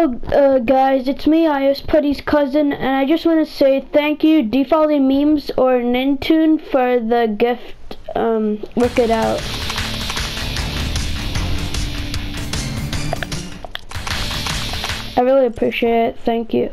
Hello, uh, guys. It's me, ISPuddy's cousin, and I just want to say thank you, Defaulty Memes or nin toon, for the gift. Um, work it out. I really appreciate it. Thank you.